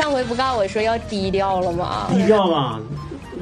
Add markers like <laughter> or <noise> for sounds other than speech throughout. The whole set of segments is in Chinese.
上回不告我说要低调了吗？低调嘛。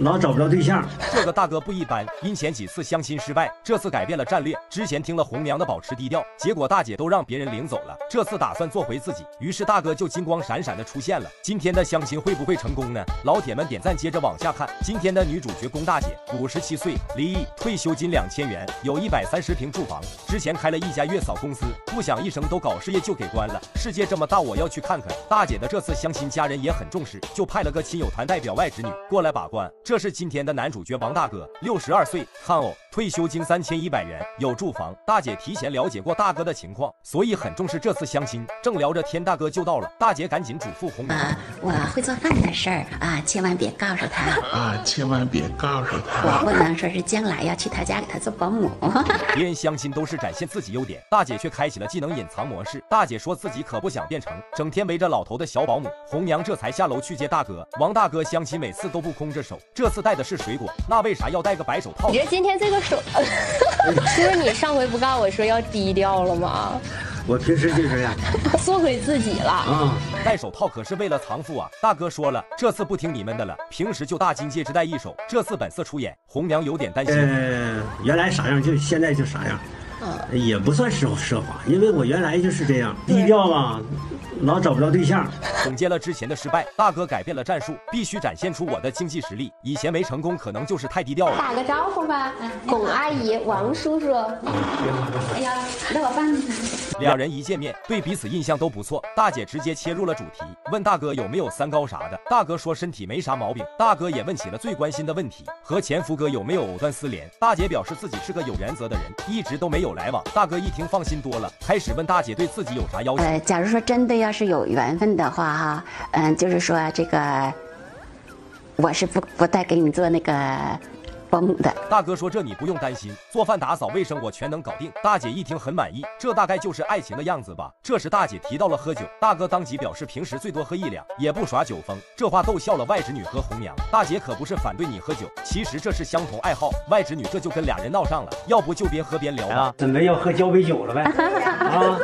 老找不着对象，这个大哥不一般。因前几次相亲失败，这次改变了战略。之前听了红娘的保持低调，结果大姐都让别人领走了。这次打算做回自己，于是大哥就金光闪闪的出现了。今天的相亲会不会成功呢？老铁们点赞，接着往下看。今天的女主角龚大姐，五十七岁，离异，退休金两千元，有一百三十平住房。之前开了一家月嫂公司，不想一生都搞事业就给关了。世界这么大，我要去看看。大姐的这次相亲，家人也很重视，就派了个亲友团代表外侄女过来把关。这是今天的男主角王大哥，六十二岁，看偶，退休金三千一百元，有住房。大姐提前了解过大哥的情况，所以很重视这次相亲。正聊着天，大哥就到了。大姐赶紧嘱咐红娘：“我会做饭的事儿啊，千万别告诉他啊，千万别告诉他。我不能说是将来要去他家给他做保姆。<laughs> 别人相亲都是展现自己优点，大姐却开启了技能隐藏模式。大姐说自己可不想变成整天围着老头的小保姆。红娘这才下楼去接大哥。王大哥相亲每次都不空着手，这次带的是水果。那为啥要戴个白手套？你觉得今天这个手，<laughs> 不是你上回不告我说要低调了吗？我平时就这样，<laughs> 做回自己了啊！戴手套可是为了藏富啊！大哥说了，这次不听你们的了，平时就大金戒指戴一手，这次本色出演，红娘有点担心。呃，原来啥样就现在就啥样，也不算奢奢华，因为我原来就是这样低调嘛。老找不着对象，总结了之前的失败，大哥改变了战术，必须展现出我的经济实力。以前没成功，可能就是太低调了。打个招呼吧，巩阿姨、王叔叔。哎呀，那我帮你。两人一见面，对彼此印象都不错。大姐直接切入了主题，问大哥有没有三高啥的。大哥说身体没啥毛病。大哥也问起了最关心的问题，和前夫哥有没有藕断丝连。大姐表示自己是个有原则的人，一直都没有来往。大哥一听放心多了，开始问大姐对自己有啥要求。呃，假如说真的要。是有缘分的话，哈，嗯，就是说这个，我是不不带给你做那个保姆的。大哥说：“这你不用担心，做饭、打扫、卫生我全能搞定。”大姐一听很满意，这大概就是爱情的样子吧。这时大姐提到了喝酒，大哥当即表示平时最多喝一两，也不耍酒疯。这话逗笑了外侄女和红娘。大姐可不是反对你喝酒，其实这是相同爱好。外侄女这就跟俩人闹上了，要不就边喝边聊吧。准备要喝交杯酒了呗？啊，好。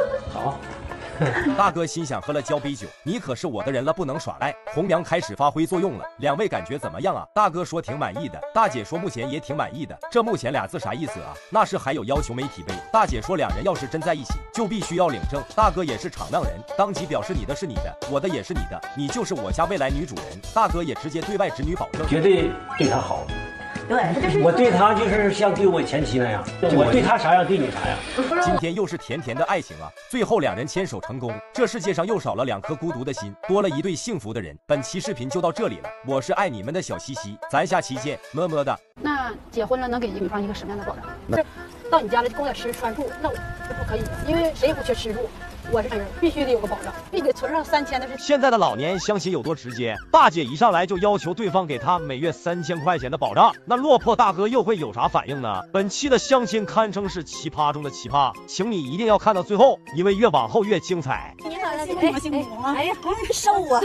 <laughs> 大哥心想，喝了交杯酒，你可是我的人了，不能耍赖。红娘开始发挥作用了，两位感觉怎么样啊？大哥说挺满意的，大姐说目前也挺满意的。这目前俩字啥意思啊？那是还有要求媒体呗。大姐说两人要是真在一起，就必须要领证。大哥也是敞亮人，当即表示你的是你的，我的也是你的，你就是我家未来女主人。大哥也直接对外侄女保证，绝对对她好。对，我对他就是像对我前妻那样，我对他啥样，对你啥样。今天又是甜甜的爱情啊！最后两人牵手成功，这世界上又少了两颗孤独的心，多了一对幸福的人。本期视频就到这里了，我是爱你们的小西西，咱下期见，么么哒。那结婚了能给女方一个什么样的保障？那到你家来供点吃穿住，那我这不可以，因为谁也不缺吃住。我是人，必须得有个保障，必须得存上三千的。是现在的老年相亲有多直接？大姐一上来就要求对方给她每月三千块钱的保障，那落魄大哥又会有啥反应呢？本期的相亲堪称是奇葩中的奇葩，请你一定要看到最后，因为越往后越精彩。你好，幸福幸福吗？哎呀，瘦啊！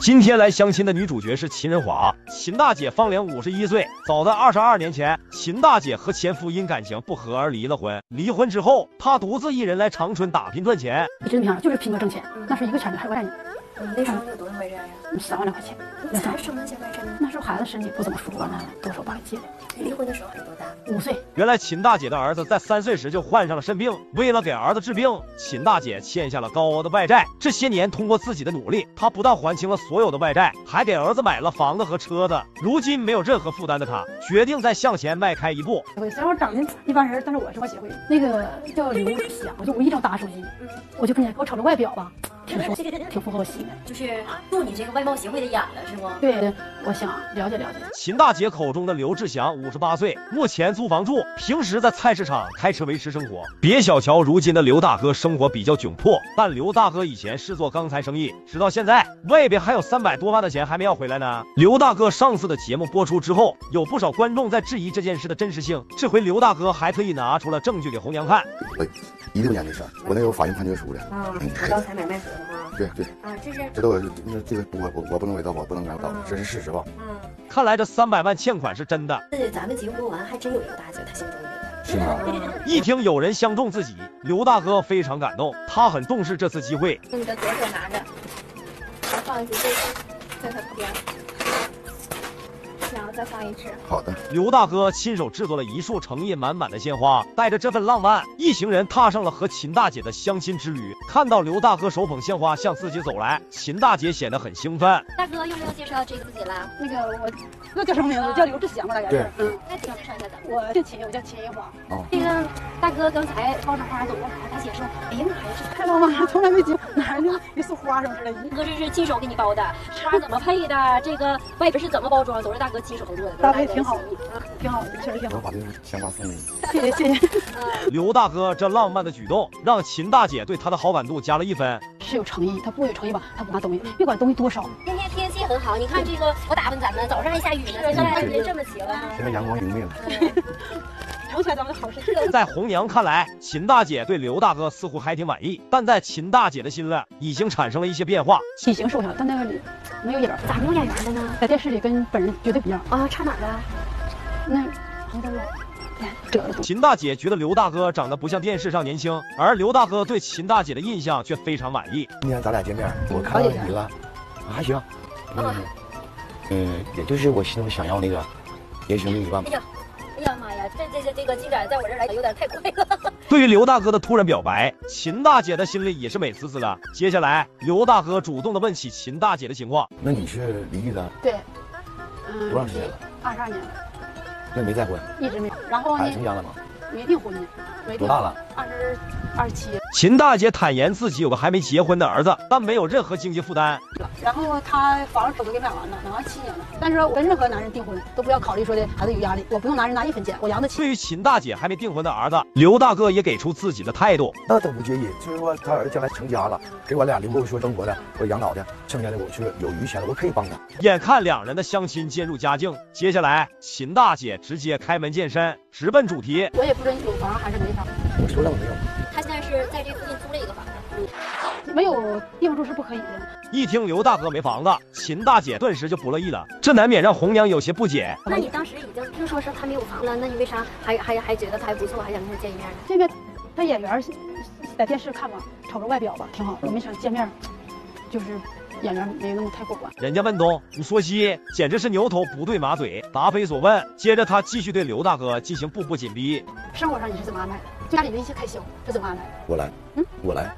今天来相亲的女主角是秦仁华，秦大姐芳龄五十一岁。早在二十二年前，秦大姐和前夫因感情不和而离了婚。离婚之后，她独自一人来长春打拼赚钱。你真漂亮，就是拼搏挣钱。那时候一个钱还外债呢。那时候有多少外债呀？三万来块钱。才什么钱外债呢？那时候孩子身体不怎么舒服，那多少把给借的。离婚的时候你多大？五岁。原来秦大姐的儿子在三岁时就患上了肾病，为了给儿子治病，秦大姐欠下了高额的外债。这些年通过自己的努力，她不但还清了所有的外债，还给儿子买了房子和车子。如今没有任何负担的她，决定再向前迈开一步。虽然我长得一般人，但是我是花协会，那个叫刘翔，我就无意中打手机，我就看见我瞅着外表吧，挺说挺符合我心的，就是入你这个外貌协会的眼了，是不？对，我想了解了解。秦大姐口中的刘志祥，五十八岁，目前租房住，平时在菜市场开车维持生活。别小瞧如今的刘大哥，生活比较窘迫，但刘大哥以前是做钢材生意，直到现在外边还有三百多万的钱还没要回来呢。刘大哥上次的节目播出之后，有不少观众在质疑这件事的真实性。这回刘大哥还特意拿出了证据给红娘看。我一六年的事儿，我那有法院判决书的。啊，刚才买卖合同啊。对对。啊，这是这都那这个我我我不能伪造，我不能伪造，这是事实吧？嗯。看来这三百万欠款是真的。那咱们节目播完，还真有一个大姐，她相中你了。是吗？一听有人相中自己，刘大哥非常感动，他很重视这次机会。用你的左手拿着，然后放一只这个，在他旁边，再放一只。好的。刘大哥亲手制作了一束诚意满满的鲜花，带着这份浪漫，一行人踏上了和秦大姐的相亲之旅。看到刘大哥手捧鲜花向自己走来，秦大姐显得很兴奋。大哥用不用介绍这个自己了？那个我那叫什么名字？叫刘志祥吧，大概是。嗯，那请介绍一下咱们。我姓秦，我叫秦一华。哦。这个大哥刚才抱着花走过来，大姐说：“哎呀妈呀，这太浪漫了，<laughs> 从来没见哪儿就一束花什么之类的。”哥这是亲手给你包的，花怎么配的？这个外边是怎么包装？都是大哥亲手搭配挺好的，挺好的，确实挺好。我把这个鲜花送给你。谢谢谢谢。刘大哥这浪漫的举动，让秦大姐对他的好感度加了一分。是有诚意，他不有诚意吧？他不拿东西，别管东西多少。今天天气很好，你看这个我打扮咱们，早上还下雨呢，现在人这么晴了。现在阳光明媚了。成全咱们的好事。在红娘看来，秦大姐对刘大哥似乎还挺满意，但在秦大姐的心里已经产生了一些变化。体型瘦小，但那个没有眼儿，咋没有眼缘的呢？在电视里跟本人绝对不一样啊！差哪了？那红灯了。秦大姐觉得刘大哥长得不像电视上年轻，而刘大哥对秦大姐的印象却非常满意。今天咱俩见面，我看到你了，还行。嗯，嗯，也就是我心中想要那个，也许另一半吧。哎呀，哎呀妈呀，这这这这个进展在我这儿来有点太快了。<laughs> 对于刘大哥的突然表白，秦大姐的心里也是美滋滋的。接下来，刘大哥主动的问起秦大姐的情况。那你是离异的？对。嗯。多长时间了？二十二年了。那没再婚？一直没有。然后呢？孩子成家了吗？没订婚呢。没多大了？二十二十七。秦大姐坦言自己有个还没结婚的儿子，但没有任何经济负担。然后他房子都给买完了，买完七年了。但是我跟任何男人订婚都不要考虑说的孩子有压力，我不用男人拿一分钱，我养得起。对于秦大姐还没订婚的儿子，刘大哥也给出自己的态度。那都不介意，就是说他儿子将来成家了，给我俩留够说生活的或养老的，剩下的我是有余钱了，我可以帮他。眼看两人的相亲渐入佳境，接下来秦大姐直接开门见山，直奔主题。我也不知道有房还是没房。我说了我没有。是在这附近租了一个房子。没有地方住是不可以的。一听刘大哥没房子，秦大姐顿时就不乐意了，这难免让红娘有些不解。那你当时已经听说是他没有房了，那你为啥还还还觉得他还不错，还想跟他见一面呢？这个他演员在电视看吧，瞅着外表吧挺好，我没想见面，就是演员没那么太过关。人家问东，你说西，简直是牛头不对马嘴，答非所问。接着他继续对刘大哥进行步步紧逼。生活上你是怎么安排的？家里的一些开销是怎么安排的？我来，嗯，我来。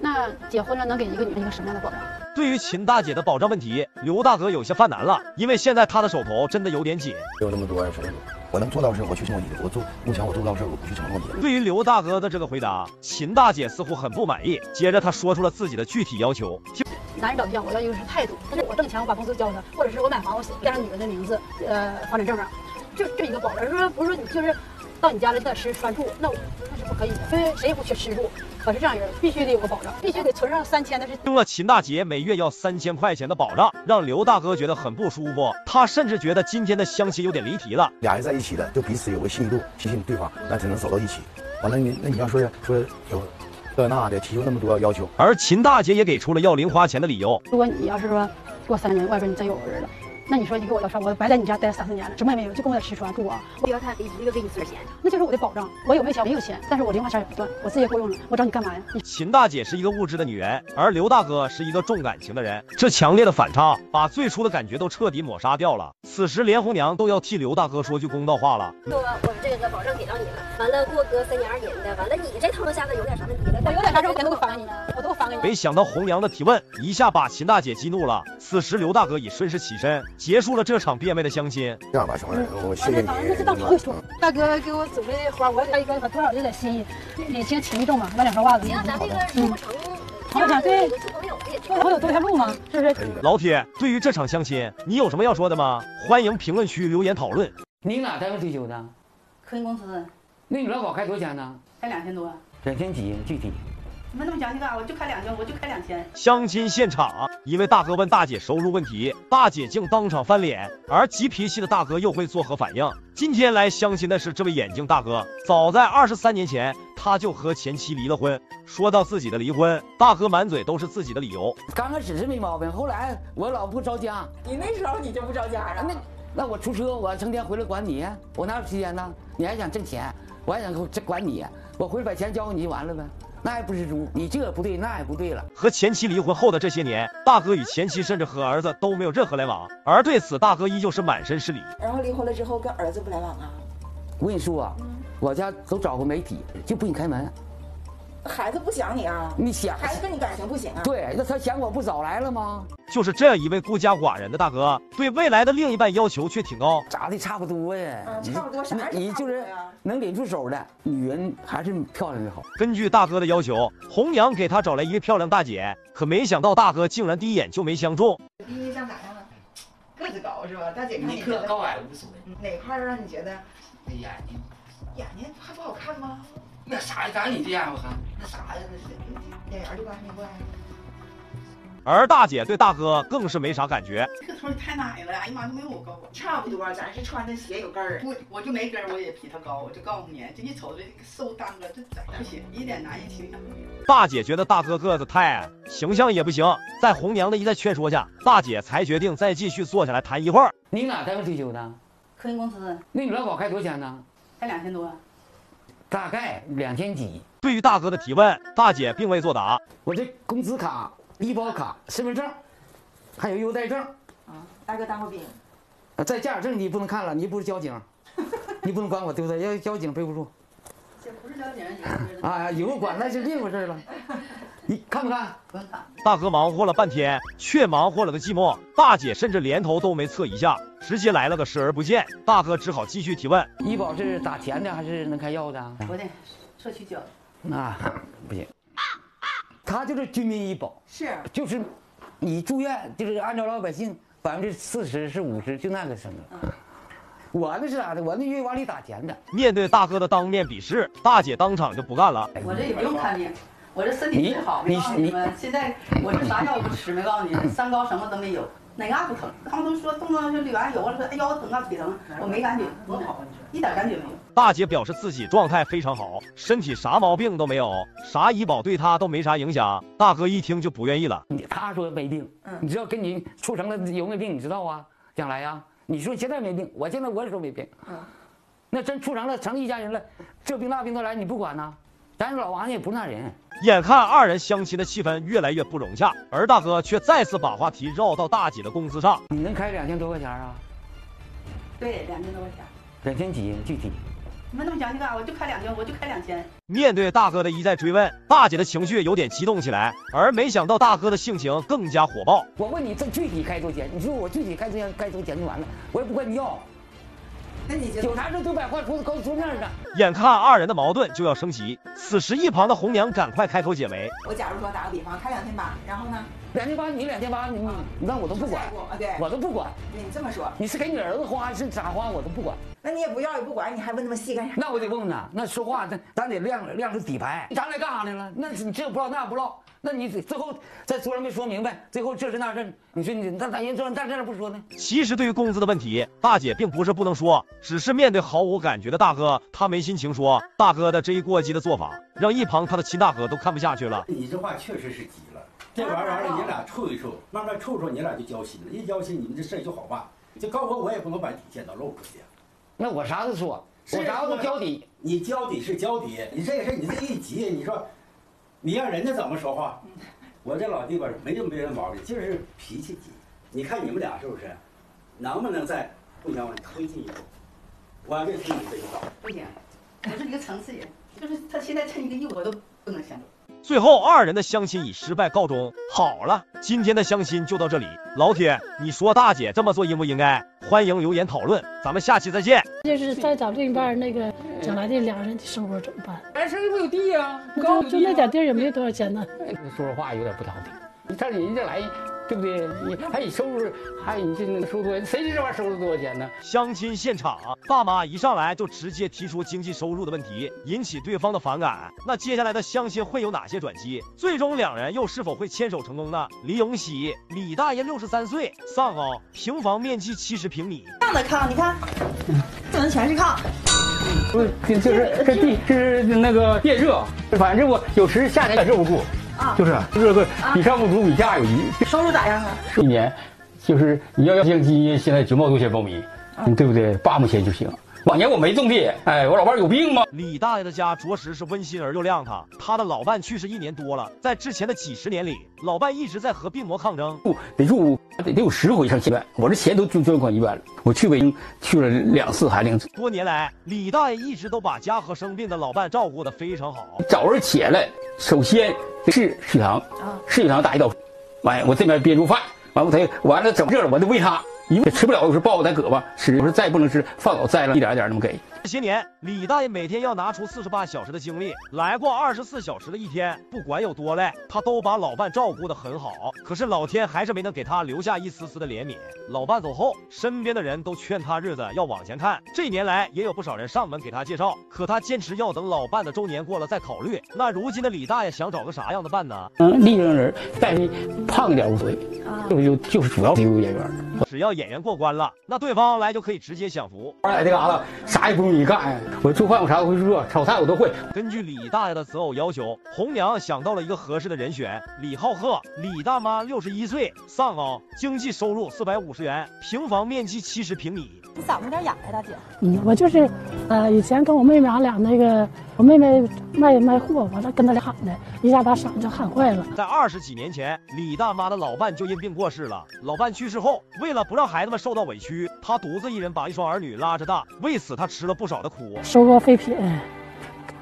那结婚了能给一个女人一个什么样的保障？对于秦大姐的保障问题，刘大哥有些犯难了，因为现在他的手头真的有点紧。有那么多什么？我能做到事，我去承诺你；我做目前我做不到事，我不去承诺你。对于刘大哥的这个回答，秦大姐似乎很不满意。接着她说出了自己的具体要求：男人找对象，我要一个是态度，但是我挣钱，我把工资交给他，或者是我买房，我写上女人的名字，呃，房产证上，就这一个保障。说不是说你就是到你家里在吃穿住，那我那是不可以的，因为谁也不缺吃住。我是这样人，必须得有个保障，必须得存上三千的是。听了秦大姐每月要三千块钱的保障，让刘大哥觉得很不舒服。他甚至觉得今天的相亲有点离题了。俩人在一起了，就彼此有个信誉度，提醒对方，那才能走到一起。完了，你那你要说说有这那的，提出那么多要求。而秦大姐也给出了要零花钱的理由。如果你要是说过三年，外边你真有个人了。那你说你给我要啥？我白在你家待三四年了，什么也没有，就跟我在吃穿住啊。我要他给一个给你存钱，那就是我的保障。我有没有钱？没有钱，但是我零花钱也不断，我自己也够用了。我找你干嘛呀？秦大姐是一个物质的女人，而刘大哥是一个重感情的人，这强烈的反差把最初的感觉都彻底抹杀掉了。此时连红娘都要替刘大哥说句公道话了。说我这个保障给到你了，完了过个三年二年的，完了你这趟下子有点啥问题了？我有点啥事我肯定都会还给你，我都会还给你。没想到红娘的提问一下把秦大姐激怒了。此时刘大哥已顺势起身，结束了这场。变味的相亲，这样吧，兄弟，我谢谢你。大哥给我准备花，我给他一个，多少有点心意，礼轻情意重嘛，买两双袜子。行，咱这个成不成？好讲对，做朋友多条路嘛，是不是？老铁，对于这场相亲，你有什么要说的吗？欢迎评论区留言讨论。你哪单位退休的？科技公司。那你劳保开多少钱呢？开两千多。两千几？具体？你们那么详细干啥？我就开两千，我就开两千。相亲现场，一位大哥问大姐收入问题，大姐竟当场翻脸，而急脾气的大哥又会作何反应？今天来相亲的是这位眼镜大哥，早在二十三年前他就和前妻离了婚。说到自己的离婚，大哥满嘴都是自己的理由。刚开始是没毛病，后来我老婆不着家。你那时候你就不着家啊？那那我出车，我成天回来管你，我哪有时间呢？你还想挣钱，我还想管你，我回来把钱交给你就完了呗。那还不是猪？你这不对，那也不对了。和前妻离婚后的这些年，大哥与前妻甚至和儿子都没有任何来往，而对此大哥依旧是满身是理。然后离婚了之后跟儿子不来往啊？我跟你说啊，我家都找过媒体，就不给你开门。孩子不想你啊？你想孩子跟你感情不行啊？对，那他想我不早来了吗？就是这样一位孤家寡人的大哥，对未来的另一半要求却挺高。长得差不多呀，嗯，差不多啥你你就是能领出手的女人，还是漂亮的好。根据大哥的要求，红娘给他找来一个漂亮大姐，可没想到大哥竟然第一眼就没相中。第一印象咋样了？个子高是吧？大姐看你个高矮无所谓。哪块让你觉得？眼睛。眼睛还不好看吗？那啥呀？咋你这样吧？那啥呀？那是眼缘就刚才怪。而大姐对大哥更是没啥感觉。这个头太矮了，哎呀妈，都没我高。差不多，咱是穿的鞋有跟儿。我我就没跟儿，我也比他高。我就告诉你，这一瞅这瘦当个，这咋不行？一点男人形象都没有。大姐觉得大哥个子太矮，形象也不行。在红娘的一再劝说下，大姐才决定再继续坐下来谈一会儿。你哪单位退休的？科研公司。那你劳保开多少钱呢？开两千多。大概两千几。对于大哥的提问，大姐并未作答。我这工资卡、医保卡、身份证，还有优待证。啊，大哥当过兵。在驾驶证你不能看了，你不是交警，<laughs> 你不能管我，对不对？要交警背不住。这不是交警，啊，以后管那是另一回事了。<laughs> 你看不看？不用看。大哥忙活了半天，却忙活了个寂寞。大姐甚至连头都没侧一下，直接来了个视而不见。大哥只好继续提问：医保是打钱的还是能开药的？不的，社区交。那不行。他就是居民医保，是，就是你住院就是按照老百姓百分之四十是五十，就那个什么。我那是咋的？我那越往里打钱的。面对大哥的当面鄙视，大姐当场就不干了。我这也不用看病，我这身体最好。没告诉你们，现在我这啥药不吃，没告诉你，三高什么都没有，哪嘎不疼。他们都说动了就捋完油了，说腰疼啊腿疼，我没感觉，多好啊！你说一点感觉没有。大姐表示自己状态非常好，身体啥毛病都没有，啥医保对她都没啥影响。大哥一听就不愿意了。他说没病，你知道跟你处成了有没有病？你知道啊？将来呀。你说现在没病，我现在我也说没病。嗯，那真出城了，成一家人了，这病那病都来，你不管呢？咱老王家也不是那人。眼看二人相亲的气氛越来越不融洽，而大哥却再次把话题绕到大姐的工资上。你能开两千多块钱啊？对，两千多块钱。两千几？具体？你们那么详细干啥？我就开两千，我就开两千。面对大哥的一再追问，大姐的情绪有点激动起来，而没想到大哥的性情更加火爆。我问你，这具体开多少钱？你说我具体开多少钱？开多少钱就完了，我也不管你要。那你有啥事都把话说到高桌面上。眼看二人的矛盾就要升级，此时一旁的红娘赶快开口解围。我假如说打个比方，开两千八，然后呢？两千八，你两千八，你那我都不管，啊对，我都不管。你这么说，你是给你儿子花是咋花，我都不管。那你也不要也不管，你还问那么细干啥？那我得问问他，那说话咱咱得亮亮出底牌。咱俩干啥来了？那你这不唠那不唠，那你最后在桌上没说明白，最后这是那事，你说你那咱人桌上在这不说呢？其实对于工资的问题，大姐并不是不能说，只是面对毫无感觉的大哥，她没心情说。大哥的这一过激的做法，让一旁他的亲大哥都看不下去了。你这话确实是急了。这玩意儿，你俩处一处，慢慢处处，你俩就交心了。一交心，你们这事儿就好办。就告我，我也不能把底线都露出去。那我啥都说，我啥都交底。你交底是交底，你这个事你这一急，你说你让人家怎么说话？我这老弟吧，没这么别的毛病，就是脾气急。你看你们俩是不是，能不能再互相往推进一步？我这听你这句话。不行，我是一个层次人，就是他现在趁一个意，我都不能相中。最后，二人的相亲以失败告终。好了，今天的相亲就到这里。老铁，你说大姐这么做应不应该？欢迎留言讨论，咱们下期再见。就是再找另一半，那个将来的两个人的生活怎么办？咱手里不有地呀？就就那点地也没多少钱呢。说 <laughs> 说话有点不好听，你看人家来。对不对？你还你收入，还你这能收多？谁知这玩意儿收入多少钱呢？相亲现场，爸妈一上来就直接提出经济收入的问题，引起对方的反感。那接下来的相亲会有哪些转机？最终两人又是否会牵手成功呢？李永喜，李大爷六十三岁，丧偶，平房面积七十平米。这样的炕，你看，这能全是炕。不是，就是这地是那个电热，反正我有时夏天也热不住。就是热对比上不足，比下有余。收入咋样啊？一年，就是你要要相亲，现在九毛多钱苞米，对不对？八毛钱就行。往年我没种地，哎，我老伴儿有病吗？李大爷的家着实是温馨而又亮堂。他的老伴去世一年多了，在之前的几十年里，老伴一直在和病魔抗争。住得住得得有十回上医院，我这钱都捐捐款医院了。我去北京去了两次，还两次。多年来，李大爷一直都把家和生病的老伴照顾得非常好。早上起来，首先是食堂，食堂打一道，完我这边憋住饭，完我得完了整热了，我得喂他。因为吃不了，有时抱我在胳膊吃，有时再不能吃，放老摘了一点一点那么给。这些年，李大爷每天要拿出四十八小时的精力来过二十四小时的一天，不管有多累，他都把老伴照顾得很好。可是老天还是没能给他留下一丝丝的怜悯。老伴走后，身边的人都劝他日子要往前看。这年来，也有不少人上门给他介绍，可他坚持要等老伴的周年过了再考虑。那如今的李大爷想找个啥样的伴呢？嗯，立正人，但是胖点无所谓，就就就是主要得有演员。只要演员过关了，那对方来就可以直接享福。在这嘎达啥也不用你干，我做饭我啥都会做，炒菜我都会。根据李大爷的择偶要求，红娘想到了一个合适的人选——李浩赫。李大妈六十一岁，丧偶，经济收入四百五十元，平房面积七十平米。你嗓子有点哑呀，大姐。嗯，我就是，呃，以前跟我妹妹俺俩那个，我妹妹卖卖货，完了跟她俩喊的，一下把嗓子喊坏了。在二十几年前，李大妈的老伴就因病过世了。老伴去世后，为了不让孩子们受到委屈，她独自一人把一双儿女拉着大，为此她吃了不少的苦，收过废品，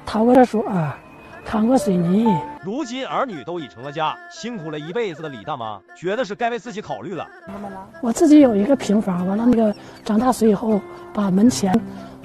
掏过厕所。扛过水泥，如今儿女都已成了家，辛苦了一辈子的李大妈觉得是该为自己考虑了。我自己有一个平房，完了那个涨大水以后，把门前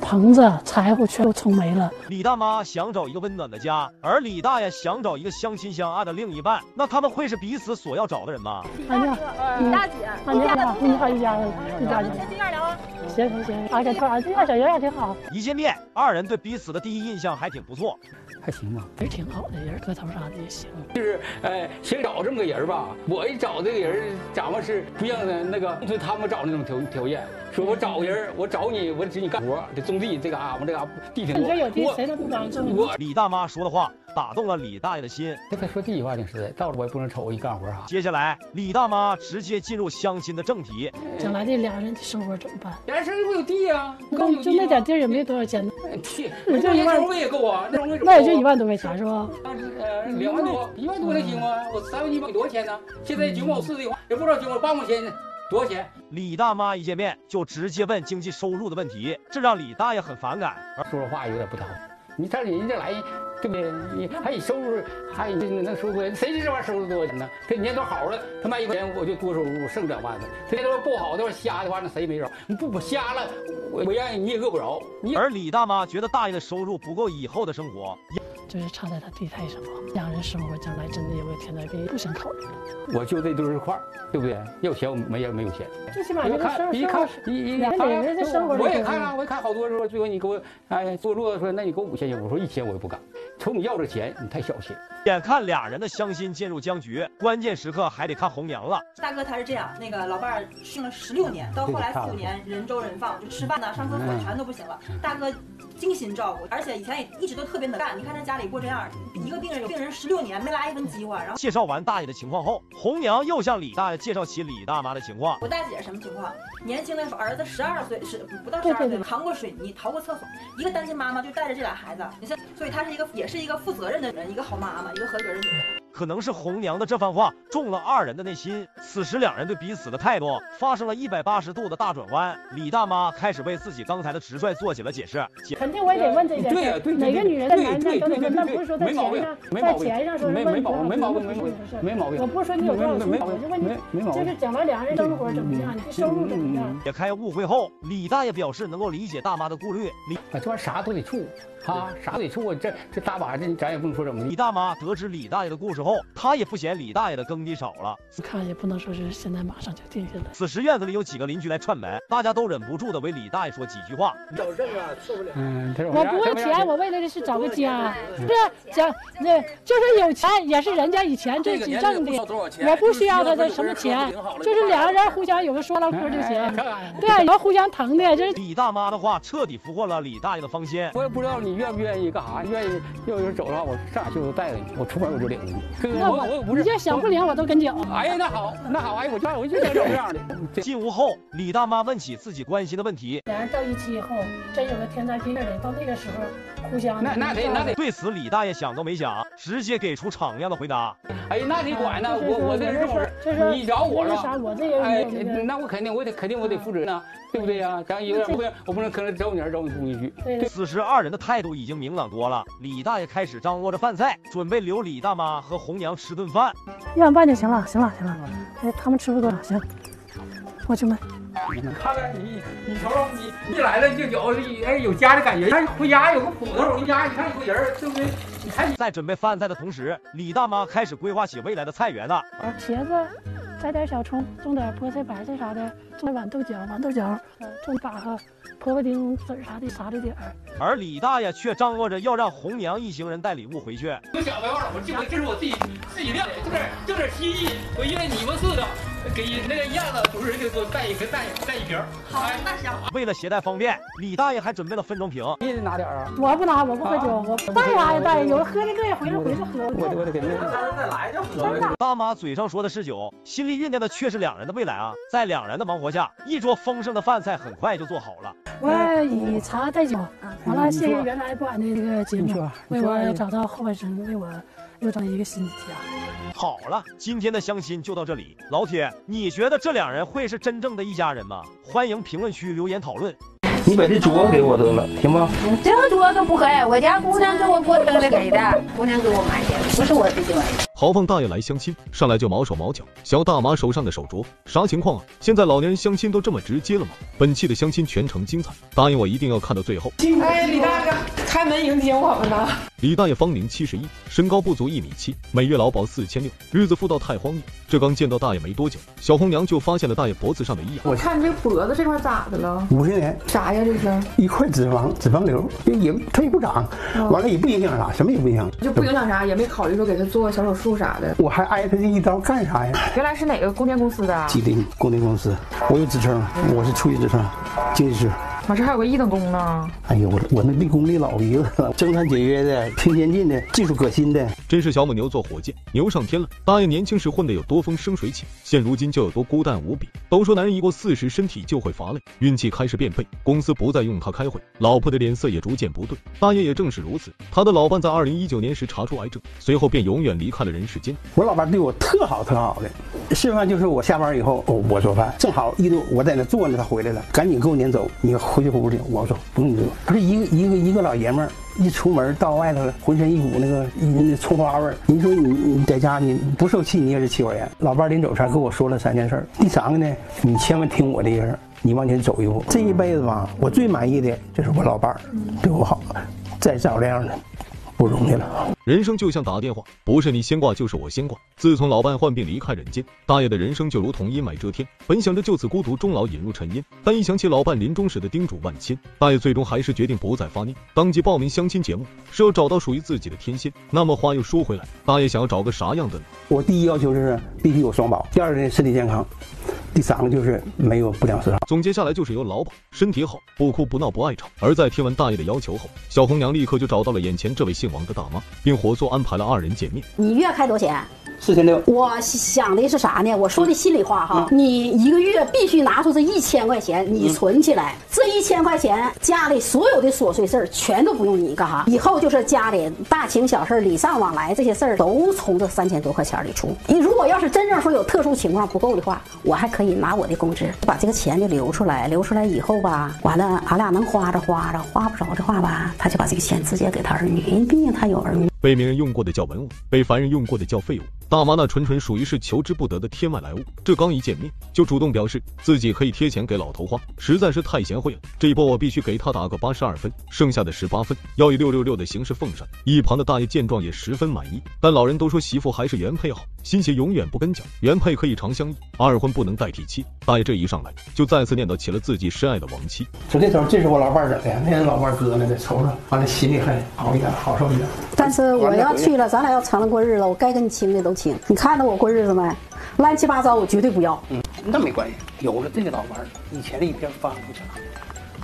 棚子、柴火全都冲没了。李大妈想找一个温暖的家，而李大爷想找一个相亲相爱的另一半，那他们会是彼此所要找的人吗？你好，李大姐，你好，你好，一家人，一家子。先这样聊啊。行行行，啊，这啊这小爷爷挺好。一见面，二人对彼此的第一印象还挺不错。还行吧，人挺好的，人个头啥的也行。就是，哎，想找这么个人吧。我一找这个人，咱们是不像那个农村他们找那种条条件。说我找个人，我找你，我指你干活，得种地。这个啊，我们这嘎地挺多。你这有地，谁都不帮种？我李大妈说的话打动了李大爷的心。这他说地话挺实在，到了我也不能瞅你干活啊。接下来，李大妈直接进入相亲的正题。将来这俩人的生活怎么办？俩人生活有地呀，就那点地也没多少钱。地，我就一万多也够啊，那也就一万多块钱是吧？呃，两万多，一万多能行吗？我三万一给多少钱呢？现在九毛四的话，也不知道九毛八毛钱呢。多少钱？李大妈一见面就直接问经济收入的问题，这让李大爷很反感，说说话有点不好。你看人家来，对不对？你还你收入还你能收入多？谁知这玩意收入多少钱呢？这年头好了，他卖一块钱我就多收入，剩两万呢。这年头不好的话，瞎的话，那谁没着？你不不瞎了，我我让你你也饿不着。而李大妈觉得大爷的收入不够以后的生活。就是差在他地太什么，两人生活将来真的有个天灾病，不想考虑了。我就这堆块对不对？要钱我没也没有钱。最起码一看，一看，一一两个人的生活。我也看了，我也看好多说，最后你给我哎做落说，那你给我五千钱，我说一千我也不敢。瞅你要这钱，你太小气。眼看俩人的相亲进入僵局，关键时刻还得看红娘了。大哥他是这样，那个老伴儿训了十六年，到后来四五年人周人放，就吃饭呢、上厕所全都不行了。大哥精心照顾，而且以前也一直都特别能干。你看他家里过这样，一个病人病人十六年没拉一分饥荒。然后介绍完大爷的情况后，红娘又向李大爷介绍起李大妈的情况。我大姐什么情况？年轻的时候儿子十二岁，是不到十二岁，扛过水泥，逃过厕所。一个单亲妈妈就带着这俩孩子，你像，所以她是一个也是一个负责任的人，一个好妈妈，一个合格的女人。可能是红娘的这番话中了二人的内心，此时两人对彼此的态度发生了一百八十度的大转弯。李大妈开始为自己刚才的直率做起了解释。肯定我也得问这件事，哪个女人的男人都得问，那不是说在钱上，在钱上说是问没没毛病，没毛病，没毛病。我不是说你有多少钱，我就问你，就是将来两人生活怎么样，你的收入怎么样？解开误会后，李大爷表示能够理解大妈的顾虑。李，这玩意啥都得处。啊，啥都得处啊！这这大把这咱也不能说什么。李大妈得知李大爷的故事后，他也不嫌李大爷的耕地少了。看也不能说是现在马上就定下来。此时院子里有几个邻居来串门，大家都忍不住的为李大爷说几句话。找证啊，受不了。嗯，我不为钱，我为了的是找个家。是讲那就是有钱也是人家以前自己挣的，我不需要他的什么钱，就是两个人互相有个说唠嗑就行。对，要互相疼的。这是李大妈的话彻底俘获了李大爷的芳心。我也不知道你愿不愿意干啥。愿意要有人走了话，我上哪去我都带着你，我出门我就领着你。那我我你就想不连我都跟讲。哎呀，那好，那好，哎，我就我就想这样的。<laughs> 进屋后，李大妈问起自己关心的问题。俩人到一起以后，真有个天灾地裂的，到那个时候互相那那得那得。对此，李大爷想都没想，直接给出敞亮的回答。哎，那你管呢？我我这是这是你找我了。啥？我这人哎，那我肯定我得肯定我得负责呢，对不对呀？咱有点不行，我不能可能找你儿找你姑去。对。此时二人的态度已经明朗多了。李大爷开始张罗着饭菜，准备留李大妈和红娘吃顿饭。一碗半就行了，行了，行了。哎，他们吃不多，行，我去焖。你看看你，你瞅瞅你，一来了就有哎有家的感觉。看回家有个普头，回家你看有个人，对不对？你看你在准备饭菜的同时，李大妈开始规划起未来的菜园了。茄子，摘点小葱，种点菠菜、白菜啥的，种点豌豆角、豌豆角，种把和婆婆丁籽啥的撒着点儿。而李大爷却张罗着要让红娘一行人带礼物回去。有小白花，我这这是我自己自己酿，这点就点心意，我因为你们四个。给那个燕子主人给我带一个带带一瓶。好，那行。为了携带方便，李大爷还准备了分装瓶。你也得拿点啊。我不拿，我不喝酒，我带啥呀带？有的喝的乐意回来回去喝。我得我得给那个。再来就喝。大妈嘴上说的是酒，心里酝酿的却是两人的未来啊！在两人的忙活下，一桌丰盛的饭菜很快就做好了。我以茶代酒，完了谢谢原来不俺的这个节目，为我找到后半生，为我。又找一个新家。好了，今天的相亲就到这里。老铁，你觉得这两人会是真正的一家人吗？欢迎评论区留言讨论。你把这桌子给我得了，行吗？这个桌子不给，我家姑娘给我过生日给的，姑娘给我买的，不是我自己买的。豪放大爷来相亲，上来就毛手毛脚。小大妈手上的手镯，啥情况啊？现在老年人相亲都这么直接了吗？本期的相亲全程精彩，答应我一定要看到最后。哎，李大哥，开门迎接我们呢。李大爷芳龄七十一，身高不足一米七，每月劳保四千六，日子富到太荒谬。这刚见到大爷没多久，小红娘就发现了大爷脖子上的异样。我看你这脖子这块咋的了？五十年，啥呀？这是一块脂肪，脂肪瘤，也它也不长，完了也不影响啥，什么也不影响，就不影响啥，也没考虑说给他做小手术啥的。我还挨他这一刀干啥呀？原来是哪个供电公司的？吉林供电公司，我有职称，我是初级职称，经济师。我，这还有个一等功呢！哎呦，我我那立功立老鼻子了，<laughs> 生产节约的，挺先进的，技术革新的，真是小母牛坐火箭，牛上天了。大爷年轻时混得有多风生水起，现如今就有多孤单无比。都说男人一过四十，身体就会乏累，运气开始变背，公司不再用他开会，老婆的脸色也逐渐不对。大爷也正是如此，他的老伴在二零一九年时查出癌症，随后便永远离开了人世间。我老伴对我特好特好的，吃饭就是我下班以后，我做饭，正好一度我在那坐着，他回来了，赶紧给我撵走，你回去屋里，我说不用你做。他说一个一个一个老爷们儿一出门到外头，浑身一股那个那葱花味儿。你说你你在家你不受气，你也是气管炎。老伴临走前跟我说了三件事，第三个呢，你千万听我的人，你往前走一步。这一辈子吧，我最满意的就是我老伴儿对我好，再找这样的。<laughs> 不容易了。人生就像打电话，不是你先挂，就是我先挂。自从老伴患病离开人间，大爷的人生就如同阴霾遮天。本想着就此孤独终老，引入尘烟，但一想起老伴临终时的叮嘱万千，大爷最终还是决定不再发念，当即报名相亲节目，是要找到属于自己的天仙。那么话又说回来，大爷想要找个啥样的呢？我第一要求就是必须有双保，第二呢身体健康。第三个就是没有不良嗜好。总结下来就是有老板，身体好，不哭不闹不爱吵。而在听完大爷的要求后，小红娘立刻就找到了眼前这位姓王的大妈，并火速安排了二人见面。你月开多少钱？四千六。我想的是啥呢？我说的心里话哈，你一个月必须拿出这一千块钱，你存起来。这一千块钱，家里所有的琐碎事儿全都不用你干哈。以后就是家里大情小事、礼尚往来这些事儿，都从这三千多块钱里出。你如果要是真正说有特殊情况不够的话，我还可以拿我的工资把这个钱就留出来。留出来以后吧，完了俺俩能花着花着，花不着的话吧，他就把这个钱直接给他儿女，因为毕竟他有儿女。被名人用过的叫文物，被凡人用过的叫废物。大妈那纯纯属于是求之不得的天外来物。这刚一见面就主动表示自己可以贴钱给老头花，实在是太贤惠了。这一波我必须给他打个八十二分，剩下的十八分要以六六六的形式奉上。一旁的大爷见状也十分满意，但老人都说媳妇还是原配好，新鞋永远不跟脚，原配可以长相依，二婚不能代替妻。大爷这一上来就再次念叨起了自己深爱的亡妻。说这头这是我老伴整的，那老伴搁那的瞅瞅，完了心里还好一点，好受一点。但是我要去了，咱俩要成了过日子，我该跟你亲的都亲。你看着我过日子没？乱七八糟我绝对不要。嗯，那没关系，有了这个老伴儿，以前的一片放不下。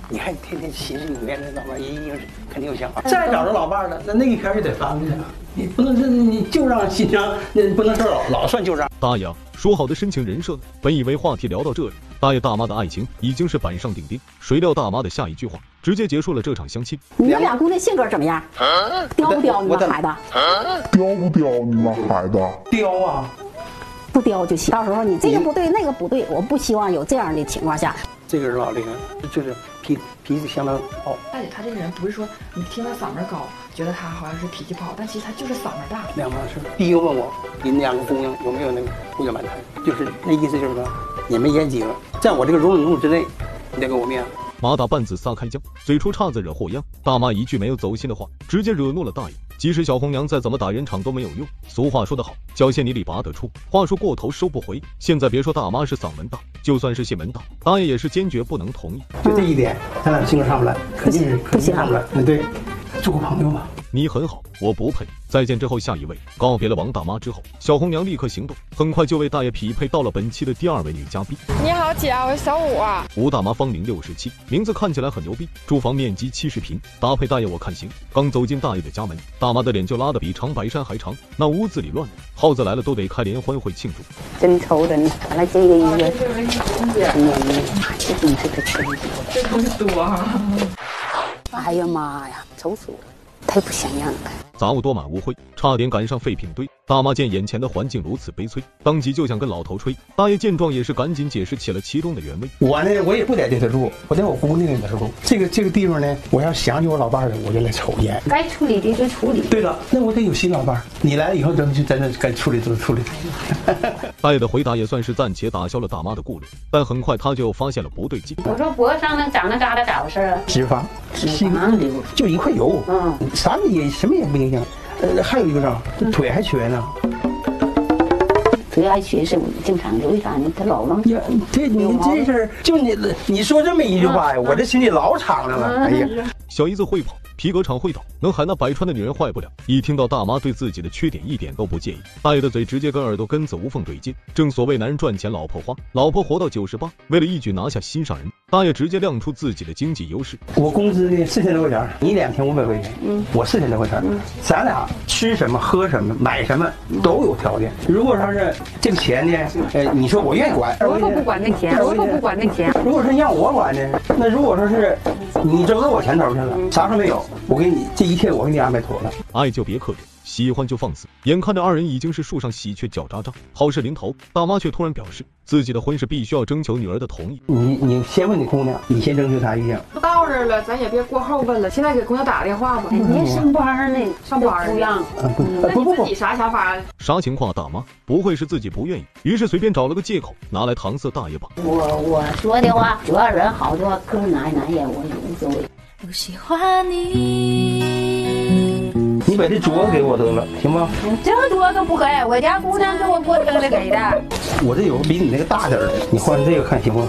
你还天天心思永远那老伴儿，一定是肯定有想法。再找着老伴儿了，那那一片就得翻过去了。你不能是你就让新账，那不能说老老算旧账。大爷啊，说好的深情人设呢？本以为话题聊到这里，大爷大妈的爱情已经是板上钉钉，谁料大妈的下一句话直接结束了这场相亲。你们俩姑娘性格怎么样？刁不刁你们孩子？刁不刁你们孩子？刁啊，不刁就行。到时候你这个不对，那个不对，我不希望有这样的情况下。这个人老厉害，就是脾脾气相当好。大姐，他这个人不是说你听他嗓门高，觉得他好像是脾气不好，但其实他就是嗓门大。两码事。第一个问我，你们两个姑娘有没有那个姑娘满谈？就是那意思就是说，你们演几个，在我这个容忍度之内，你得给我面子。马打半子撒开缰，嘴出岔子惹祸殃。大妈一句没有走心的话，直接惹怒了大爷。即使小红娘再怎么打圆场都没有用。俗话说得好，脚陷泥里拔得出，话说过头收不回。现在别说大妈是嗓门大，就算是谢门大，大爷也是坚决不能同意。就这一点，咱俩性格上不来，肯定是肯定上不来。那，对，做个朋友吧。你很好，我不配。再见之后，下一位告别了王大妈之后，小红娘立刻行动，很快就为大爷匹配到了本期的第二位女嘉宾。你好，姐，我是小五啊。吴大妈芳龄六十七，名字看起来很牛逼，住房面积七十平，搭配大爷我看行。刚走进大爷的家门，大妈的脸就拉得比长白山还长，那屋子里乱的，耗子来了都得开联欢会庆祝。真抽的，你看了这个一个，这东西可真多，这东西多啊！哎呀妈呀，愁死我了，太不像样了。杂物多满屋灰，差点赶上废品堆。大妈见眼前的环境如此悲催，当即就想跟老头吹。大爷见状也是赶紧解释起了其中的原委。我呢，我也不在这头住，我在我姑娘那头住。这个这个地方呢，我要想起我老伴儿了，我就来抽烟。该处理的就处理。对了，那我得有新老伴儿。你来了以后，咱们就在那该处理就处理。<laughs> 大爷的回答也算是暂且打消了大妈的顾虑，但很快他就发现了不对劲。我说脖子上那长那疙瘩咋回事啊？脂肪，脂肪瘤，就一块油。嗯，啥也什么也不影响。呃，还有一个啥，腿还瘸呢。腿还瘸是正常的，为啥呢？他老了。呀，这你这事儿，就你你说这么一句话呀，我这心里老敞亮了。哎呀，小姨子会跑。皮革厂会倒，能喊那百川的女人坏不了。一听到大妈对自己的缺点一点都不介意，大爷的嘴直接跟耳朵根子无缝对接。正所谓男人赚钱老婆花，老婆活到九十八。为了一举拿下心上人，大爷直接亮出自己的经济优势。我工资呢四千多块钱，你两千五百块钱，嗯，我四千多块钱，咱俩吃什么喝什么买什么都有条件。如果说是这个钱呢，呃，你说我愿意管，我可不管那钱，我可不管那钱。如果说让我管呢，那如果说是你挣到我钱头去了，啥时候没有？我给你这一切，我给你安排妥了。爱就别克制，喜欢就放肆。眼看着二人已经是树上喜鹊叫喳喳，好事临头，大妈却突然表示自己的婚事必须要征求女儿的同意。你你先问你姑娘，你先征求她意见。都到这儿了，咱也别过后问了，现在给姑娘打个电话吧。你上班呢，上班不让。那你自己啥想法？啥情况？大妈不会是自己不愿意，于是随便找了个借口拿来搪塞大爷吧。我我说的话，主要人好的话，客户拿一拿也我也无所谓。我喜欢你。你把这镯子给我得了，行吗？这个镯子不给，我家姑娘给我过生日给的。我这有个比你那个大点的，你换这个看行吗？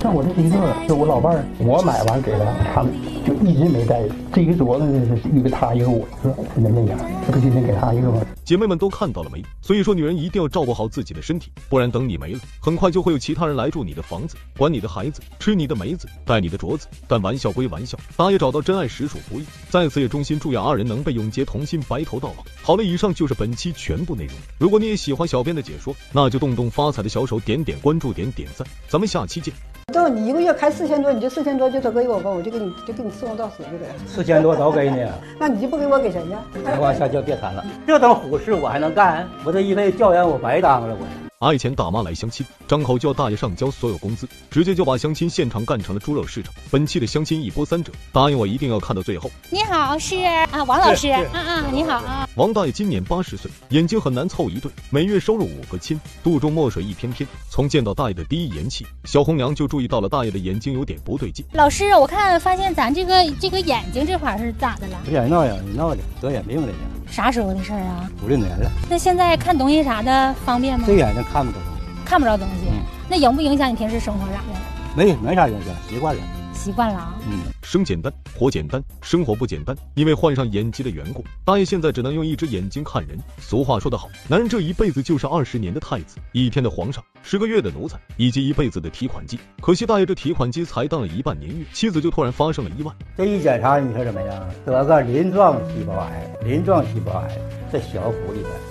像我这一个是我老伴儿，我买完给他，他就一直没带。这个镯子呢是一个他一个我，是那样，这不今天给他一个吗？姐妹们都看到了没？所以说女人一定要照顾好自己的身体，不然等你没了，很快就会有其他人来住你的房子，管你的孩子，吃你的梅子，戴你的镯子。但玩笑归玩笑，大爷找到真爱实属不易。在此也衷心祝愿二人能被永结同心，白头到老。好了，以上就是本期全部内容。如果你也喜欢小编的解说，那就动动发财的小手，点点关注，点点赞。咱们下期见。就你一个月开四千多，你就四千多就都给我吧，我就给你就给你伺候到死就得了。四千多都给你，<laughs> 那你就不给我给谁呀？开玩笑就别谈了，这等虎事我还能干？我这一辈子教员我白当了我。爱钱大妈来相亲，张口就要大爷上交所有工资，直接就把相亲现场干成了猪肉市场。本期的相亲一波三折，答应我一定要看到最后。你好，是啊，王老师，啊啊，你好啊。王大爷今年八十岁，眼睛很难凑一对，每月收入五个千，肚中墨水一篇篇。从见到大爷的第一眼起，小红娘就注意到了大爷的眼睛有点不对劲。老师，我看发现咱这个这个眼睛这块是咋的了？眼闹眼闹的，得眼病了呢。啥时候的事儿啊？五六年了。那现在看东西啥的方便吗？这眼睛看不着东西。看不着东西，那影不影响你平时生活啥的？没没啥影响，习惯了。习惯了。嗯，生简单，活简单，生活不简单，因为患上眼疾的缘故，大爷现在只能用一只眼睛看人。俗话说得好，男人这一辈子就是二十年的太子，一天的皇上，十个月的奴才，以及一辈子的提款机。可惜大爷这提款机才当了一半年月，妻子就突然发生了意外。这一检查，你说怎么样？得个鳞状细胞癌，鳞状细胞癌在小腹里边。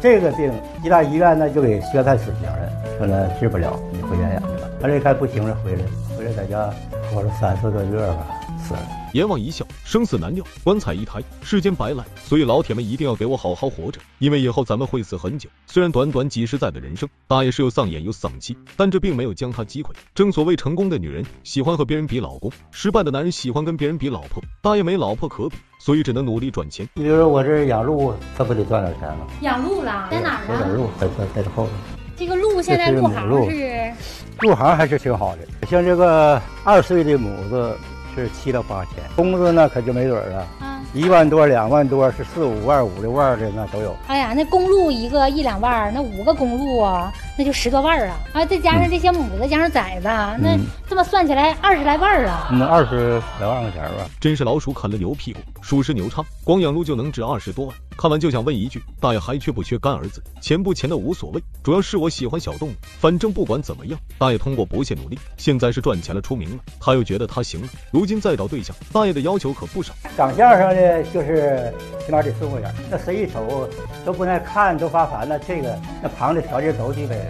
这个病一到医院呢，就给宣判死刑了，说呢治不了，你回家养去吧。他这，一看不行了，回来，回来在家活了三四个月吧，死了。阎王一笑，生死难料，棺材一抬，世间白来。所以老铁们一定要给我好好活着，因为以后咱们会死很久。虽然短短几十载的人生，大爷是又丧眼又丧妻，但这并没有将他击溃。正所谓成功的女人喜欢和别人比老公，失败的男人喜欢跟别人比老婆。大爷没老婆可比，所以只能努力赚钱。你比如说我这养鹿，他不得赚点钱吗？养鹿了，在哪儿啊？养鹿，在在在这后头。这个鹿现在入行是入行还是挺好的，像这个二岁的母子是七到八千，工资呢可就没准了，一万多、两万多是四五万、五六万的那都有。哎呀，那公路一个一两万，那五个公路啊。那就十多万啊，啊，再加上这些母子，加上崽子，那这么算起来二十来万啊。那二十来万块钱吧。真是老鼠啃了牛屁股，属实牛叉，光养鹿就能值二十多万。看完就想问一句，大爷还缺不缺干儿子？钱不钱的无所谓，主要是我喜欢小动物。反正不管怎么样，大爷通过不懈努力，现在是赚钱了，出名了，他又觉得他行了。如今再找对象，大爷的要求可不少。长相上呢，就是起码得顺乎点，那谁一瞅都不耐看，都发烦了。这个那旁的条件都具备。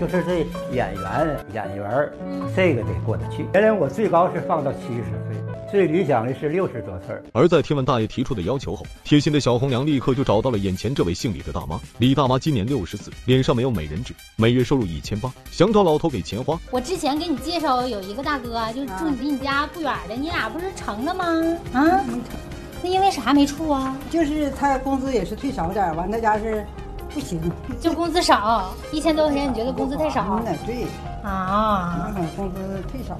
就是这演员演员这个得过得去。原来我最高是放到七十岁，最理想的是六十多岁。而在听闻大爷提出的要求后，贴心的小红娘立刻就找到了眼前这位姓李的大妈。李大妈今年六十四，脸上没有美人痣，每月收入一千八，想找老头给钱花。我之前给你介绍有一个大哥，就是住你离你家不远的，你俩不是成了吗？啊，没成。那因为啥没处啊？就是他工资也是退少点，完他家是。不行，就工资少，一千多块钱，你觉得工资太少？嗯，对。啊，工资太少。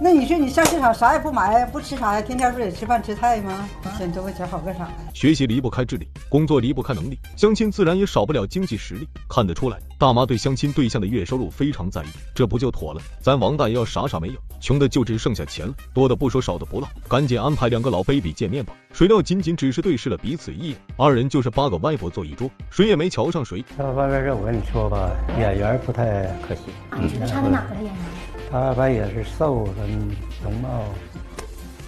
那你说你上市场啥也不买，不吃啥呀？天天不得吃饭吃菜吗？一千多块钱好干啥？学习离不开智力，工作离不开能力，相亲自然也少不了经济实力。看得出来，大妈对相亲对象的月收入非常在意，这不就妥了？咱王大爷要啥啥没有，穷的就只剩下钱了，多的不说，少的不落，赶紧安排两个老 baby 见面吧。谁料仅仅只是对视了彼此一眼，二人就是八个歪脖坐一桌，谁也没瞧上谁。这外边这我跟你说吧，眼缘不太可惜。差在哪了眼缘？他他也是瘦，跟容貌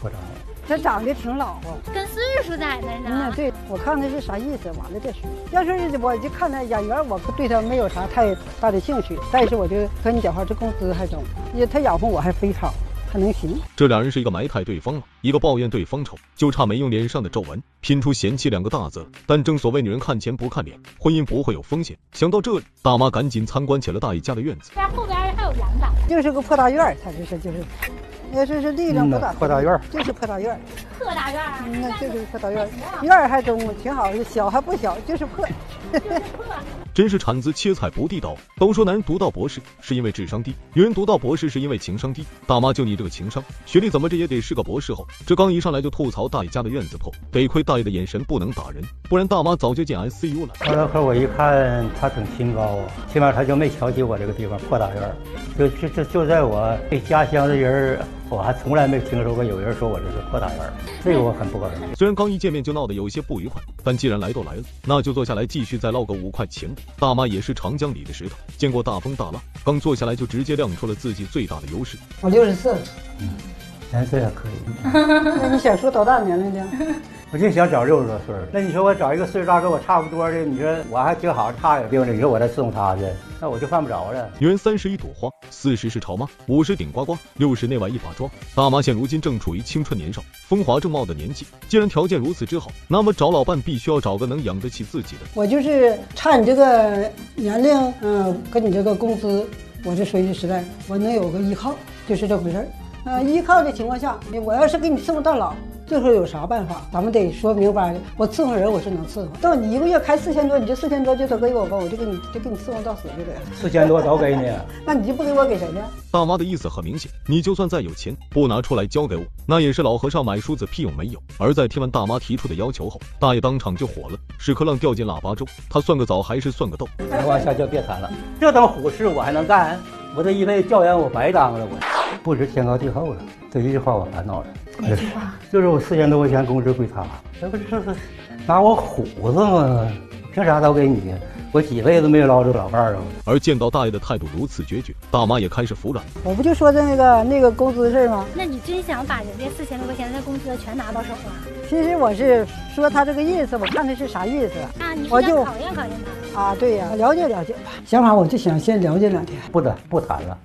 不咋。他长得挺老乎，跟岁数在那呢。嗯，对，我看他是啥意思？完了再说。要是我就看他演员，我对他没有啥太大的兴趣。但是我就和你讲话，这工资还中，也他养活我还非常。还能行？这俩人是一个埋汰对方了，一个抱怨对方丑，就差没用脸上的皱纹拼出嫌弃两个大字。但正所谓女人看钱不看脸，婚姻不会有风险。想到这里，大妈赶紧参观起了大爷家的院子。在后边就是个破大院，他就是就是，那这是力量不大。破大院，就是破大院。破大院，那就是破大院，院还中，挺好，小还不小，就是破。<laughs> 真是铲子切菜不地道。都说男人读到博士是因为智商低，女人读到博士是因为情商低。大妈就你这个情商，学历怎么着也得是个博士后。这刚一上来就吐槽大爷家的院子破，得亏大爷的眼神不能打人，不然大妈早就进 ICU 了。后来和我一看，他挺清高啊，起码他就没瞧起我这个地方破大院，就就就就在我家乡的人。我还从来没听说过有人说我这是破大院，这个我很不高兴。虽然刚一见面就闹得有些不愉快，但既然来都来了，那就坐下来继续再唠个五块钱。大妈也是长江里的石头，见过大风大浪，刚坐下来就直接亮出了自己最大的优势。我六十四，嗯，颜色还可以。<laughs> 那你想说多大年龄的？我就想找六十多岁那你说我找一个岁数大跟我差不多的，你说我还挺好，差点病的，你说我再伺候他去，那我就犯不着了。女人三十一朵花，四十是潮妈，五十顶呱呱，六十内外一把抓。大妈现如今正处于青春年少、风华正茂的年纪，既然条件如此之好，那么找老伴必须要找个能养得起自己的。我就是差你这个年龄，嗯，跟你这个工资，我是说句实在，我能有个依靠，就是这回事儿。呃，依靠的情况下，我要是给你伺候到老。最后有啥办法？咱们得说明白的。我伺候人，我是能伺候。到你一个月开四千多，你这四千多就都给我吧，我就给你就给你伺候到死就得了。四千多都给你，那你就不给我给谁呢？大妈的意思很明显，你就算再有钱，不拿出来交给我，那也是老和尚买梳子屁用没有。而在听完大妈提出的要求后，大爷当场就火了，屎壳郎掉进喇叭中。他算个枣还是算个豆？再往下就别谈了。这等虎事我还能干？我这一辈子教员我白当了我。不知天高地厚了。这一句话我烦恼了。哪句话？<laughs> 就是我四千多块钱工资归他，这不这是拿我虎子吗？凭啥都给你？我几辈子没有捞着老伴儿啊！而见到大爷的态度如此决绝，大妈也开始服软。我不就说的那个那个工资的事吗？那你真想把人家四千多块钱的工资全拿到手啊？其实我是说他这个意思，我看他是啥意思。啊，你我就考验考验他。啊，对呀，了解了解吧。想法我就想先了解两天。不谈不谈了。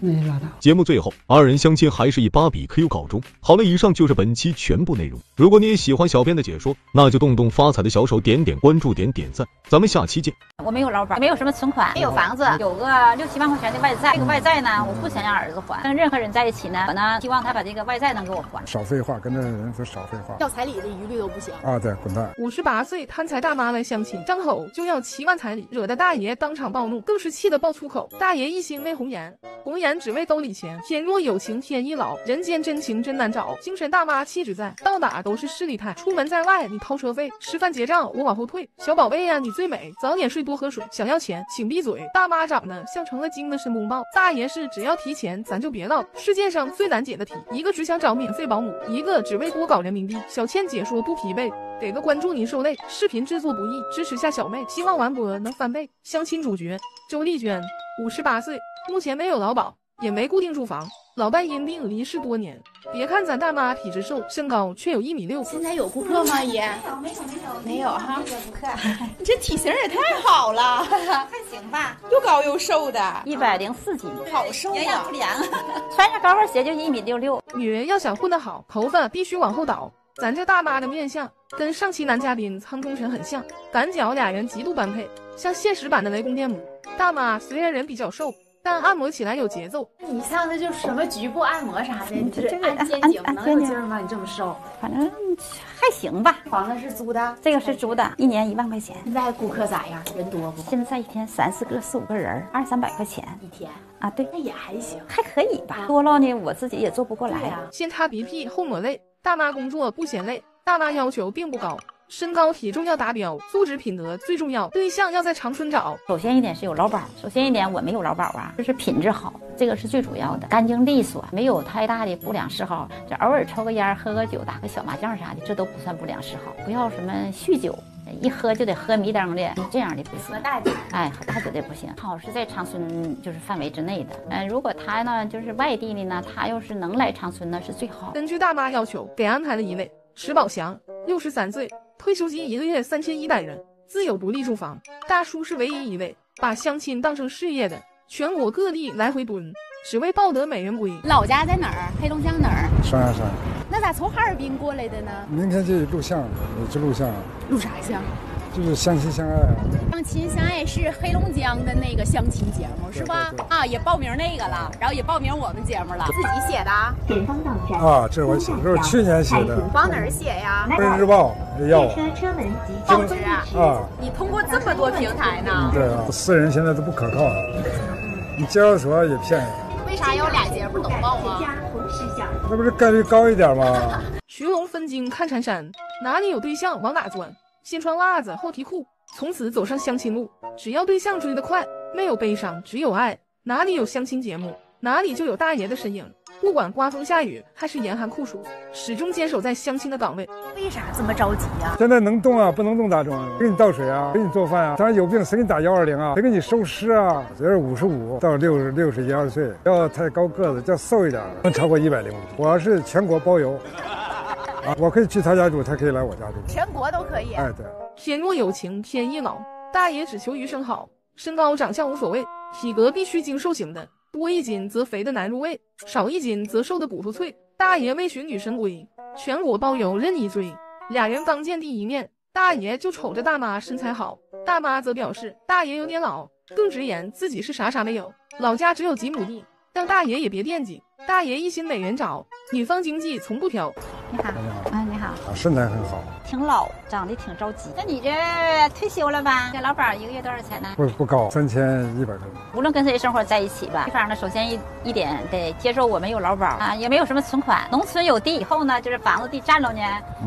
那就拉倒。节目最后，二人相亲还是以芭比 Q 告终。好了，以上就是本期全部内容。如果你也喜欢小编的解说，那就动动发财的小手，点点关注，点点赞。咱们下期见。我没有老板，没有什么存款，没有房子，有个六七万块钱的外债。这个外债呢，我不想让儿子还。跟任何人在一起呢，我呢希望他把这个外债能给我还。少废话，跟这人说少废话。要彩礼的一律都不行啊！对，滚蛋。五十八岁贪财大妈来相亲，张口就要七万彩礼，惹得大爷当场暴怒，更是气得爆粗口。大爷一心为红颜，红颜只为兜里钱。天若有情天亦老，人间真情真难找。精神大妈气质在，到哪都是势利态。出门在外你掏车费，吃饭结账我往后退。小宝贝呀，你最美，早点睡多喝水。想要钱请闭嘴。大妈长得像成了精的申公豹，大爷是只要提钱咱就别唠。世界上最难解的题，一个只想找免费保姆，一个只为多搞人民币。小倩解说不疲惫，给个关注您受累。视频制作不易，支持下小妹，希望完播能翻倍。相亲主角周丽娟，五十八岁，目前没有劳保，也没固定住房。老伴因病离世多年，别看咱大妈体质瘦，身高却有一米六。现在有顾客吗，爷？没有没有没有没有哈。顾客，你这体型也太好了，还行吧？又高又瘦的，一百零四斤，好瘦啊！营养不良，<laughs> 穿上高跟鞋就一米六六。女人要想混得好，头发必须往后倒。咱这大妈的面相跟上期男嘉宾苍中神很像，赶脚俩人极度般配，像现实版的雷公电母。大妈虽然人比较瘦。但按摩起来有节奏。你上次就什么局部按摩啥的，你这按肩颈能有劲儿吗？你这么瘦，反正还行吧。房子是租的，这个是租的，一年一万块钱。现在顾客咋样？人多不？现在一天三四个、四五个人，二三百块钱一天啊？对，那也还行，还可以吧。多了呢，我自己也做不过来呀。先擦鼻涕后抹泪，大妈工作不嫌累，大妈要求并不高。身高体重要达标，素质品德最重要。对象要在长春找。首先一点是有劳保，首先一点我没有劳保啊，就是品质好，这个是最主要的，干净利索，没有太大的不良嗜好。这偶尔抽个烟、喝个酒、打个小麻将啥的，这都不算不良嗜好。不要什么酗酒，一喝就得喝迷瞪的，这样的不行。喝大酒，哎，喝大酒的不行。好是在长春就是范围之内的。嗯，如果他呢就是外地的呢，他要是能来长春那是最好。根据大妈要求，给安排了一位石宝祥，六十三岁。退休金一个月三千一百元，自有独立住房。大叔是唯一一位把相亲当成事业的，全国各地来回蹲，只为抱得美人归。老家在哪儿？黑龙江哪儿？双鸭山。那咋从哈尔滨过来的呢？明天就录像，我去录像。录啥像？就是相亲相爱啊！相亲相爱是黑龙江的那个相亲节目是吧？啊，也报名那个了，然后也报名我们节目了。自己写的？前方到站啊，这是我写，这是去年写的。往哪儿写呀？《人民日报》要我。报纸啊？啊！你通过这么多平台呢？对啊，私人现在都不可靠，你介绍所也骗人。为啥要俩节目都报啊？那不是概率高一点吗？<laughs> 寻龙分金看缠山，哪里有对象往哪钻。先穿袜子后提裤，从此走上相亲路。只要对象追得快，没有悲伤，只有爱。哪里有相亲节目，哪里就有大爷的身影。不管刮风下雨还是严寒酷暑，始终坚守在相亲的岗位。为啥这么着急呀？现在能动啊，不能动咋装？给你倒水啊，给你做饭啊。当然有病谁给你打幺二零啊？谁给你收尸啊？只要是五十五到六十六十一二岁，要太高个子，叫瘦一点的，能超过一百零五。我要是全国包邮。啊，我可以去他家住，他可以来我家住，全国都可以。哎，对。天若有情天亦老，大爷只求余生好，身高长相无所谓，体格必须精瘦型的，多一斤则肥的难入味，少一斤则瘦的骨头脆。大爷为寻女神归，全国包邮任你追。俩人刚见第一面，大爷就瞅着大妈身材好，大妈则表示大爷有点老，更直言自己是啥啥没有，老家只有几亩地，让大爷也别惦记。大爷一心美人找，女方经济从不挑。你好，啊，你好。哈？啊，身材很好，挺老，长得挺着急。那你这退休了吧？这老保一个月多少钱呢？不不高，三千一百多。无论跟谁生活在一起吧，对方呢，首先一一点得接受我们有劳保啊，也没有什么存款。农村有地以后呢，就是房子地占着呢，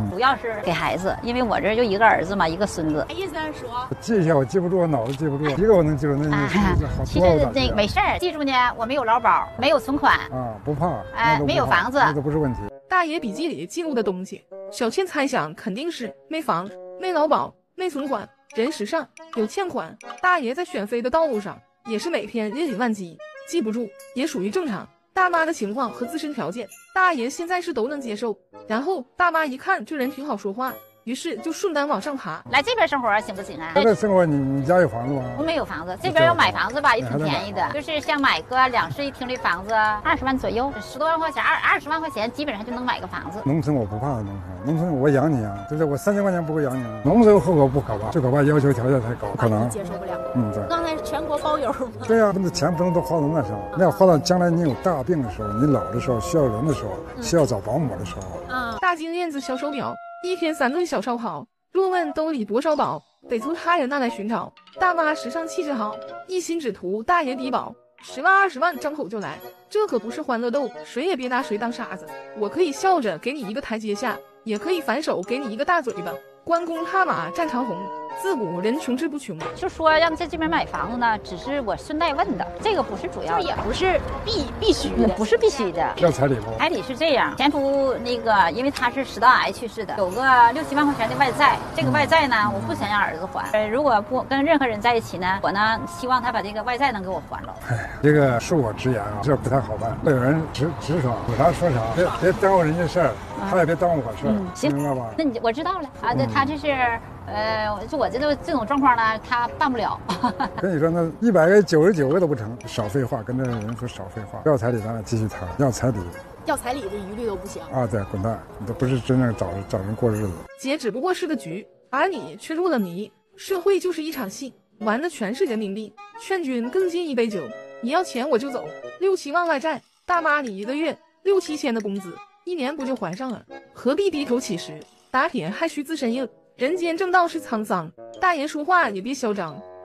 主要是给孩子，因为我这就一个儿子嘛，一个孙子。意思是说，记一下，我记不住，我脑子记不住，一个我能记住，那啊那好其多实那个没事儿，记住呢，我没有劳保，没有存款，啊，不怕，哎那都不怕没有房子这都不是问题。大爷笔记里记录的东西，小倩猜想肯定是没房、没劳保、没存款，人时尚有欠款。大爷在选妃的道路上也是每天日理万机，记不住也属于正常。大妈的情况和自身条件，大爷现在是都能接受。然后大妈一看这人挺好说话，于是就顺单往上爬。来这边生活行不行啊？在这生活，你你家有房子吗？我没有房子，这边要买房子吧也挺便宜的，就是像买个两室一厅的房子，二十万左右，十多万块钱，二二十万块钱基本上就能买个房子。农村我不怕农村，农村我养你啊，对不对？我三千块钱不够养你啊。农村户口不可怕，最可怕要求条件太高，可能接受不了。嗯，对。刚才是全国包邮吗？对呀、那钱不能都花到那上，那要花到将来你有大病的时候，你老的时候需要人的时候，需要找保姆的时候。啊，大金链子小手表，一天三顿小烧烤。若问兜里多少宝，得从他人那来寻找。大妈时尚气质好，一心只图大爷低保，十万二十万张口就来，这可不是欢乐豆，谁也别拿谁当傻子。我可以笑着给你一个台阶下，也可以反手给你一个大嘴巴。关公踏马战长虹，自古人穷志不穷。就说让在这边买房子呢，只是我顺带问的，这个不是主要的，也不是必必须的，不是必须的。要彩礼不？彩礼是这样，前夫那个因为他是食道癌去世的，有个六七万块钱的外债，这个外债呢，我不想让儿子还。呃，如果不跟任何人在一起呢，我呢希望他把这个外债能给我还了。哎，这个恕我直言啊，这不太好办。有人直直爽，有啥说啥，别别耽误人家事儿，他也别耽误我事儿，嗯行明白吧？那你我知道了啊，这他这是呃，就我这种这种状况呢，他办不了。<laughs> 跟你说，那一百个九十九个都不成，少废话，跟这人说少废话。要彩礼咱俩继续谈，要彩礼要彩礼的一律都不行。啊，对，滚蛋，你都不是真正找找人过日子。姐只不过是个局，而你却入了迷。社会就是一场戏，玩的全是人民币。劝君更尽一杯酒，你要钱我就走。六七万外债，大妈你一个月六七千的工资，一年不就还上了？何必低头乞食？打铁还需自身硬，人间正道是沧桑。大爷说话也别嚣张，